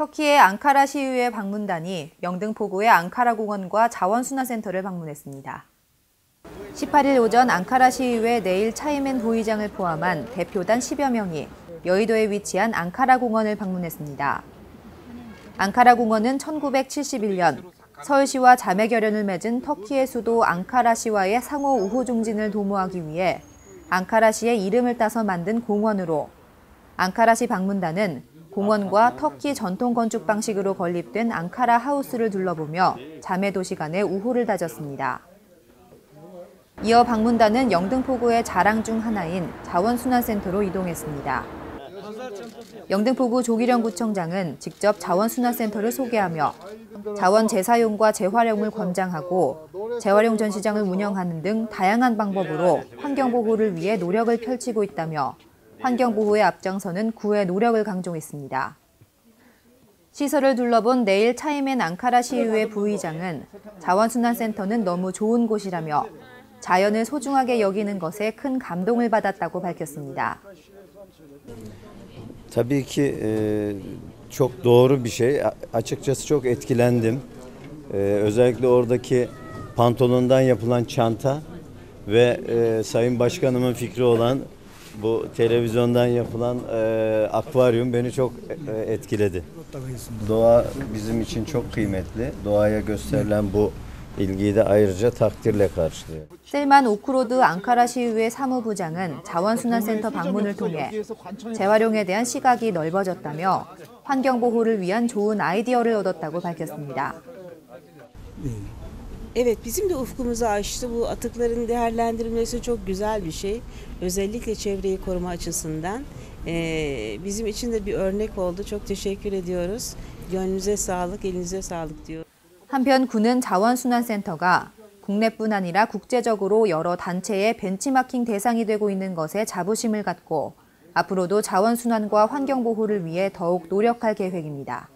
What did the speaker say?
터키의 앙카라 시의회 방문단이 영등포구의 앙카라 공원과 자원순환센터를 방문했습니다. 18일 오전 앙카라 시의회 내일 차이맨 부의장을 포함한 대표단 10여 명이 여의도에 위치한 앙카라 공원을 방문했습니다. 앙카라 공원은 1971년 서울시와 자매 결연을 맺은 터키의 수도 앙카라시와의 상호 우호 증진을 도모하기 위해 앙카라시의 이름을 따서 만든 공원으로 앙카라시 방문단은 공원과 터키 전통 건축 방식으로 건립된 앙카라 하우스를 둘러보며 자매 도시 간의 우호를 다졌습니다. 이어 방문단은 영등포구의 자랑 중 하나인 자원순환센터로 이동했습니다. 영등포구 조기령 구청장은 직접 자원순환센터를 소개하며 자원 재사용과 재활용을 권장하고 재활용 전시장을 운영하는 등 다양한 방법으로 환경보호를 위해 노력을 펼치고 있다며 환경보호에 앞장서는 구의 노력을 강조했습니다. 시설을 둘러본 내일 차이맨 앙카라 시의회 부의장은 자원순환센터는 너무 좋은 곳이라며 자연을 소중하게 여기는 것에 큰 감동을 받았다고 밝혔습니다. Tabii ki e, çok doğru bir şey. Açıkçası çok etkilendim. E, özellikle oradaki pantolondan yapılan çanta ve e, Sayın Başkanımın fikri olan bu televizyondan yapılan e, akvaryum beni çok e, etkiledi. Doğa bizim için çok kıymetli. Doğaya gösterilen bu ilgiyi de ayrıca takdirle karşılıyor. 셀만 오크로드 앙카라 시의회 사무부장은 자원순환센터 방문을 통해 재활용에 대한 시각이 넓어졌다며 환경 보호를 위한 좋은 아이디어를 얻었다고 밝혔습니다. Evet bizim de ufkumuzu açtı. Bu atıkların değerlendirilmesi çok güzel bir şey. Özellikle çevreyi koruma açısından. Ee, bizim için de bir örnek oldu. Çok teşekkür ediyoruz. Gönlünüze sağlık, elinize sağlık diyor. 한편 군은 자원순환센터가 국내뿐 아니라 국제적으로 여러 단체의 벤치마킹 대상이 되고 있는 것에 자부심을 갖고 앞으로도 자원순환과 환경보호를 위해 더욱 노력할 계획입니다.